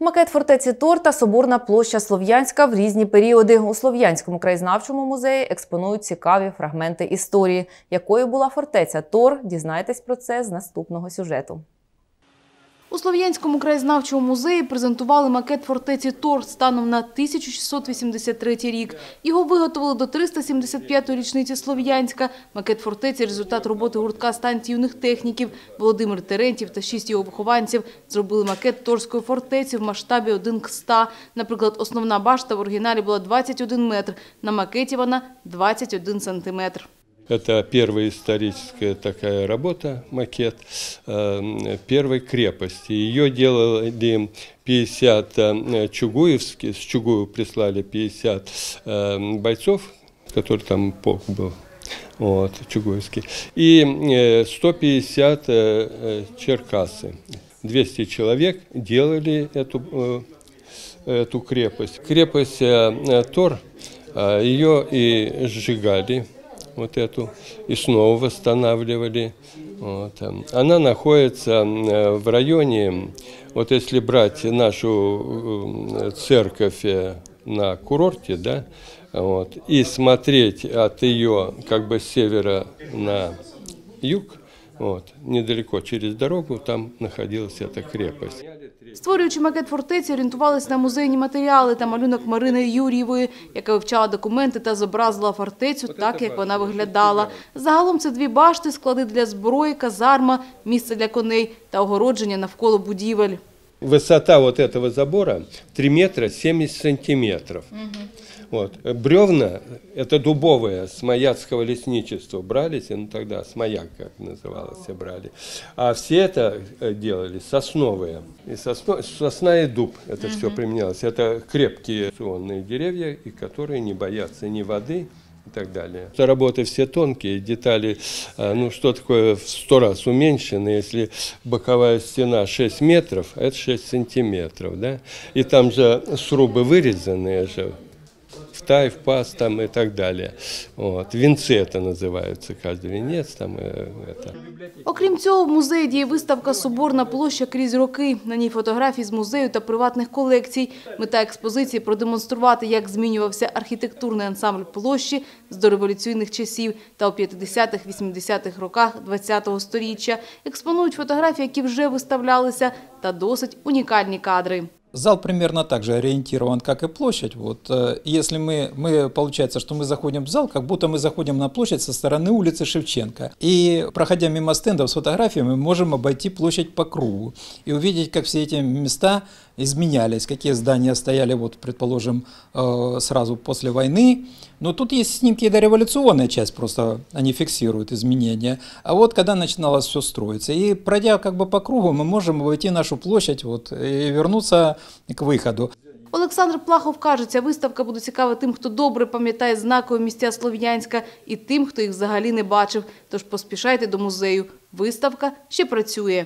Макет фортеці Тор та Соборна площа Слов'янська в різні періоди. У Слов'янському краєзнавчому музеї експонують цікаві фрагменти історії. Якою була фортеця Тор? Дізнайтесь про це з наступного сюжету. У Слов'янському краєзнавчому музеї презентували макет фортеці Тор станом на 1683 рік. Його виготовили до 375-ї річниці Слов'янська. Макет фортеці – результат роботи гуртка станції юних техніків. Володимир Терентів та шість його вихованців зробили макет Торської фортеці в масштабі 1 к 100. Наприклад, основна башта в оригіналі була 21 метр, на макеті вона 21 сантиметр. Это первая историческая такая работа, макет э, первой крепости. Ее делали 50 э, чугуевских, с Чугуева прислали 50 э, бойцов, который там полк был, вот, Чугуевский, и э, 150 э, э, черкасы. 200 человек делали эту, эту крепость. Крепость Тор, ее и сжигали, вот эту, и снова восстанавливали. Вот. эм. Она находится э, в районе, вот если брать нашу э, церковь э, на курорте, да, вот, и смотреть от ее как бы с севера на юг, вот, недалеко через дорогу, там находилась эта крепость. Створюючи макет фортеці, орієнтувалися на музейні матеріали та малюнок Марини Юрієвої, яка вивчала документи та зобразила фортецю так, як вона виглядала. Загалом це дві башти, склади для зброї, казарма, місце для коней та огородження навколо будівель. Высота вот этого забора 3 метра 70 сантиметров. Вот. Бревна, это дубовые, с маяцкого лесничества брались, ну тогда с маяк, как называлось, брали. А все это э, делали сосновые. И сосно, сосна и дуб, это все применялось. Это крепкие сонные деревья, и которые не боятся ни воды, и так далее. Это Работы все тонкие, детали, а, ну что такое в сто раз уменьшены, если боковая стена 6 метров, это 6 сантиметров, да, и там же срубы вырезанные же, в тай, в паз там и так далее. Вот. Венцы это называются, каждый венец там э, это. Окрім цього, в музеї діє виставка «Соборна площа крізь роки». На ній фотографії з музею та приватних колекцій. Мета експозиції – продемонструвати, як змінювався архітектурний ансамбль площі з дореволюційних часів та у 50-х-80-х роках ХХ століття. Експонують фотографії, які вже виставлялися, та досить унікальні кадри. Зал примерно так же ориентирован, как и площадь. Вот, э, если мы, мы, получается, что мы заходим в зал, как будто мы заходим на площадь со стороны улицы Шевченко. И, проходя мимо стендов с фотографиями, мы можем обойти площадь по кругу и увидеть, как все эти места изменялись, какие здания стояли, вот, предположим, э, сразу после войны. Но тут есть снимки и дореволюционная часть, просто они фиксируют изменения. А вот когда начиналось все строиться. И пройдя как бы по кругу, мы можем обойти нашу площадь вот, и вернуться к выходу. Олександр Плахов каже, ця виставка буде цікава тим, хто добре пам'ятає знакові місця Слов'янська і тим, хто їх взагалі не бачив. Тож поспішайте до музею. Виставка ще працює.